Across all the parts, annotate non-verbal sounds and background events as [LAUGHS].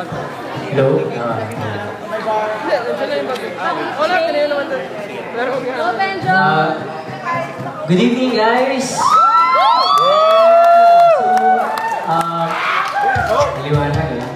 Hello? Ah. Wala, kanina naman to. Pero huwag nga. Go, Benjo! Uh, good evening, guys! Maliwanag eh.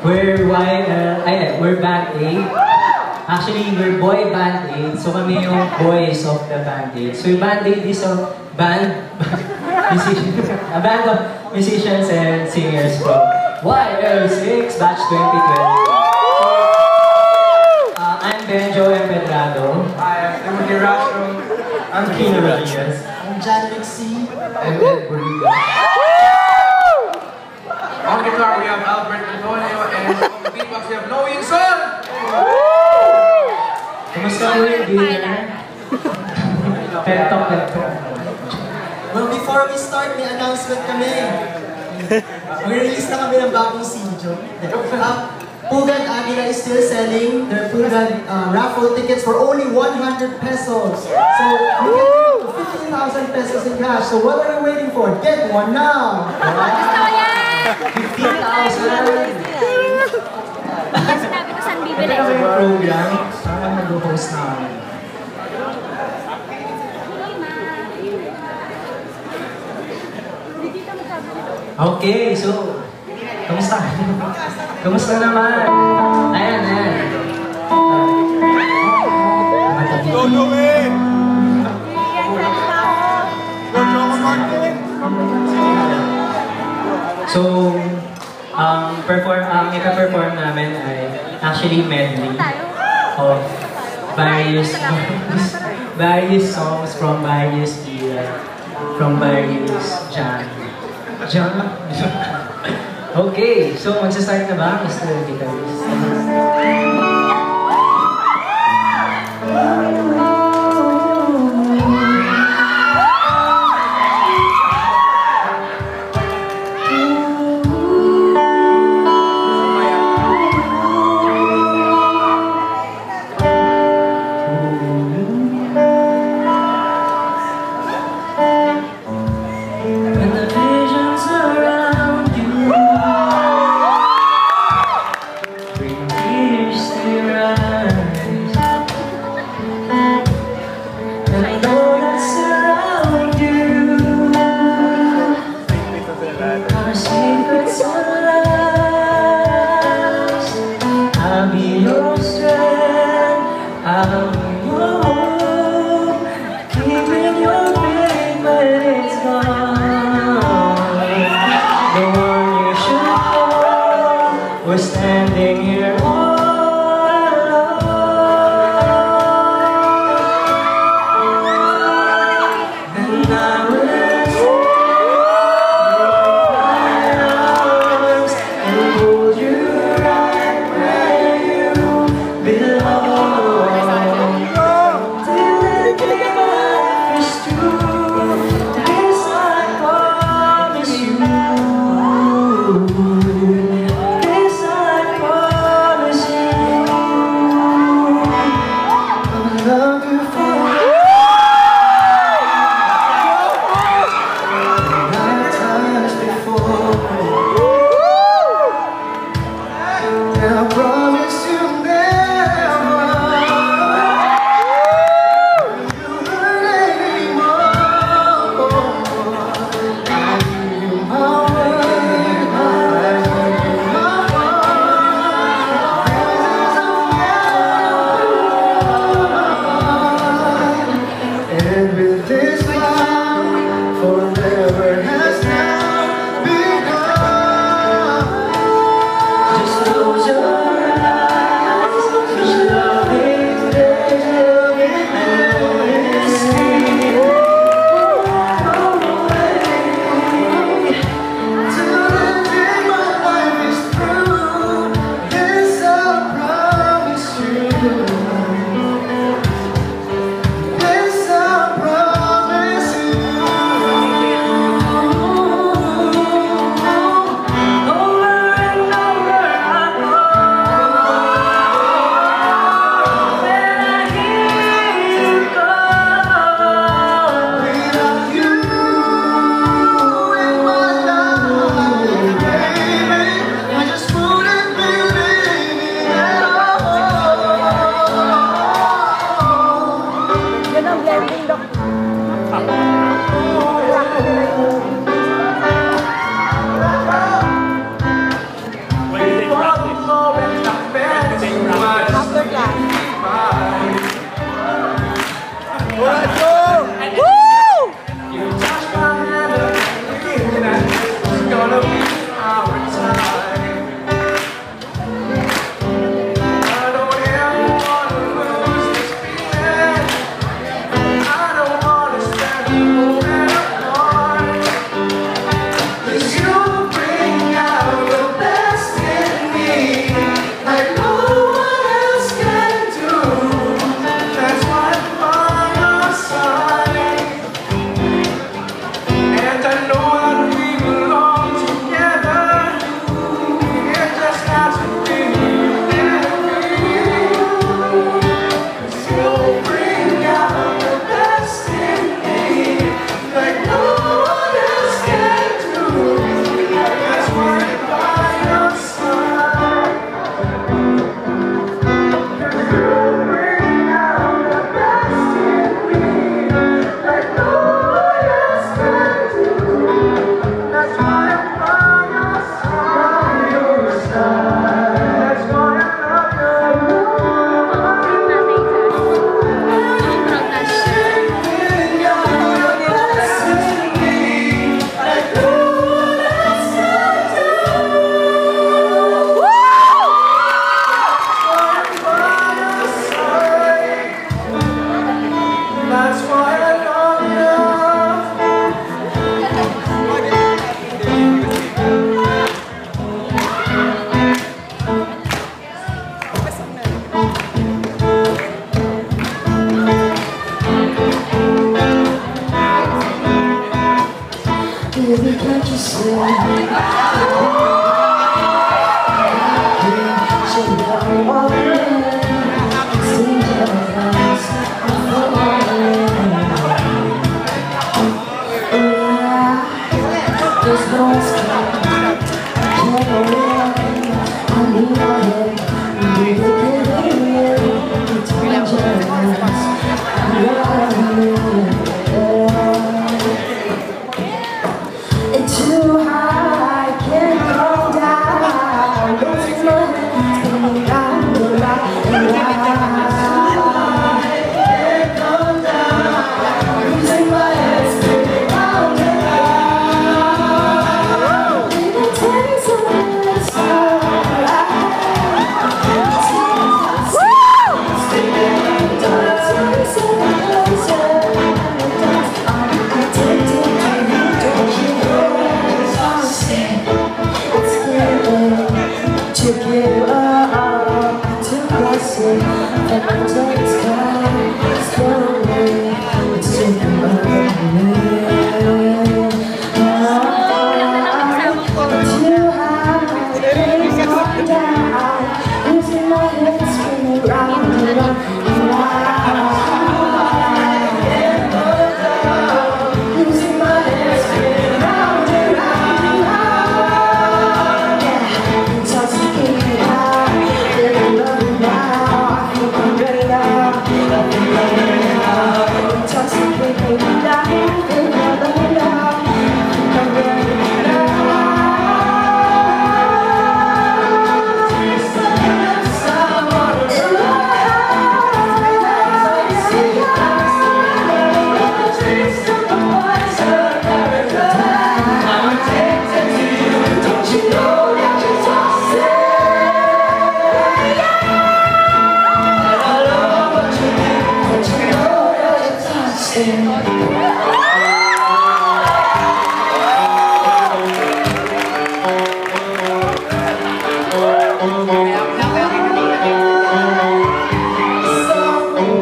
We're Y, uh, ay, we're band 8. Actually, we're boy band 8. So kami yung boys of the band 8. So yung band 8 is a band, [LAUGHS] musician, a band of musicians and singers from YL6 Batch 2020. Uh, I'm Benjo Empedrado. Hi, I'm Timothy Rash. I'm Kino Rodriguez. I'm John McSee. I'm Ed Burrigo. On guitar, we have Albert Antonio, and on the beatbox, we have Noe Son! Kumusta po yung dinner? Petok, petok. Well, before we start, may announcement kami. [LAUGHS] Mag-release na kami ng bagong sinjo. Uh, Pugan Aguila is still selling their Pugan uh, raffle tickets for only 100 pesos. So, you can 15,000 pesos in cash. So, what are you waiting for? Get one now! Gusto ko yan! 15,000! Sinabi ko saan bibili. Ito kami yung program. Saan mag-host na kami? Okay, so, kamusta? [LAUGHS] kamusta naman? Ayan, ayan. Martin! So, ang perform ang ipa-perform namin ay actually medley of various [LAUGHS] various songs from various era, from various genre. Genre? [LAUGHS] okay, so magsa-start na ba, Mr. Guitarist? and I know de ser.